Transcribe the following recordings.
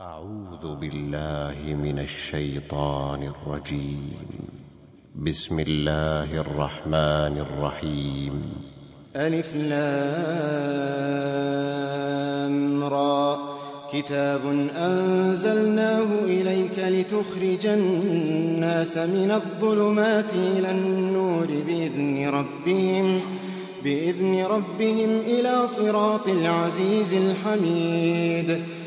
أعوذ بالله من الشيطان الرجيم. بسم الله الرحمن الرحيم. ألف لام را. كتاب أنزلناه إليك لتخرج الناس من الظلمات إلى النور بإذن ربهم بإذن ربهم إلى صراط العزيز الحميد.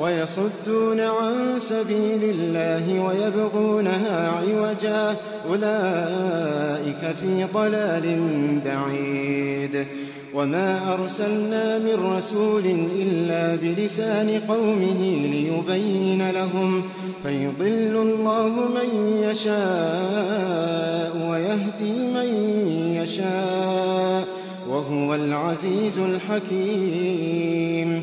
ويصدون عن سبيل الله ويبغونها عوجا. أولئك في ضلال بعيد. وما أرسلنا من رسول إلا بلسان قومه ليبين لهم. فيضل الله من يشاء ويهدي من يشاء. وهو العزيز الحكيم.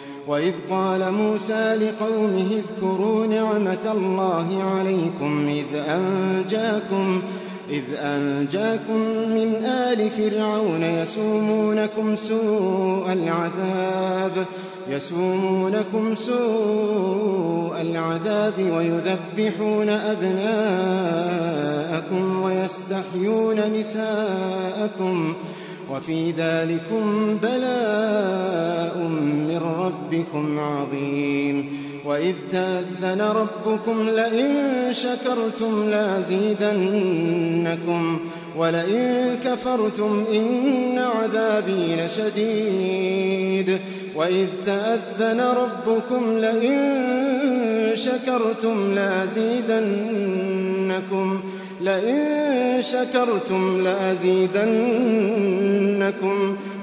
وإذ قال موسى لقومه اذكروا نعمة الله عليكم إذ أنجاكم إذ أنجاكم من آل فرعون يسومونكم سوء العذاب يسومونكم سوء العذاب ويذبحون أبناءكم ويستحيون نساءكم وفي ذلكم بلاء من ربكم عظيم. وإذ تأذن ربكم لئن شكرتم لازيدنكم ولئن كفرتم إن عذابي لشديد. وإذ تأذن ربكم لئن شكرتم لازيدنكم لئن شكرتم لأزيدنكم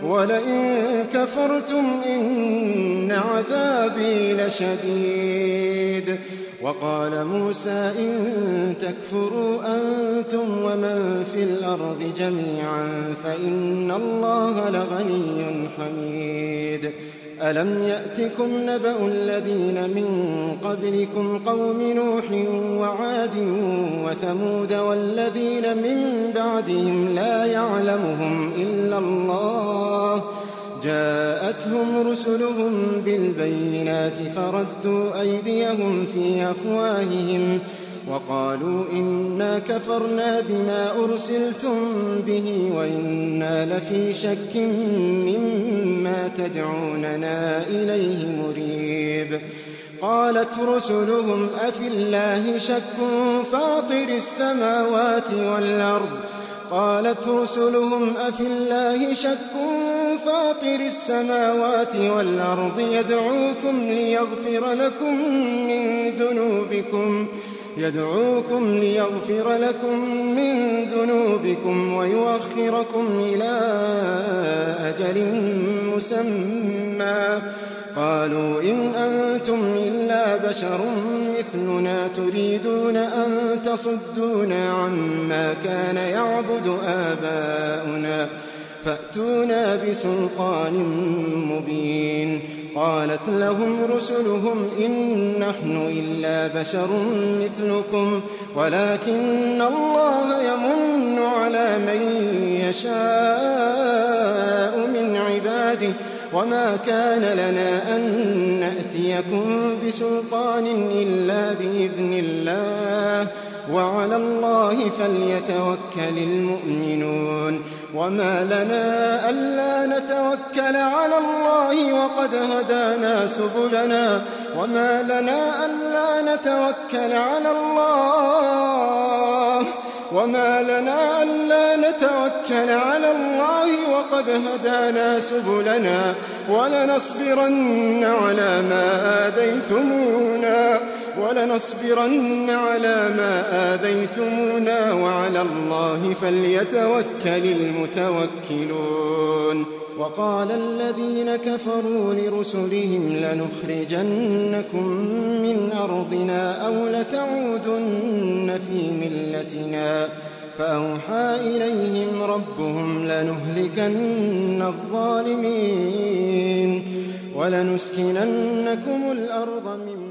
ولئن كفرتم إن عذابي لشديد. وقال موسى إن تكفروا أنتم ومن في الأرض جميعا فإن الله لغني حميد. ألم يأتكم نبأ الذين من قبلكم قوم نوح وعاد وثمود والذين من بعدهم لا يعلمهم إلا الله جاءتهم رسلهم بالبينات فردوا أيديهم في أفواههم وقالوا إنا كفرنا بما أرسلتم به وإنا لفي شك مما تدعوننا إليه مريب. قالت رسلهم أفي الله شك فاطر السماوات والأرض؟ قالت رسلهم أفي الله شك فاطر السماوات والأرض؟ يدعوكم ليغفر لكم من ذنوبكم. يدعوكم ليغفر لكم من ذنوبكم ويؤخركم إلى أجل مسمى. قالوا إن أنتم إلا بشر مثلنا تريدون أن تصدونا عما كان يعبد آباؤنا. فأتونا بسلطان مبين. قالت لهم رسلهم إن نحن إلا بشر مثلكم ولكن الله يمن على من يشاء من عباده. وما كان لنا أن نأتيكم بسلطان إلا بإذن الله. وعلى الله فليتوكل المؤمنون. وما لنا ألا نتوكل على الله وقد هدانا سبلنا وما لنا ألا نتوكل على الله وما لنا ألا نتوكل على الله وقد هدانا سبلنا ولنصبرن على ما آذيتمونا ولنصبرن على ما آذيتمونا وعلى الله فليتوكل المتوكلون وقال الذين كفروا لرسلهم لنخرجنكم من أرضنا أو لتعودن في ملتنا. فأوحى إليهم ربهم لنهلكن الظالمين ولنسكننكم الأرض من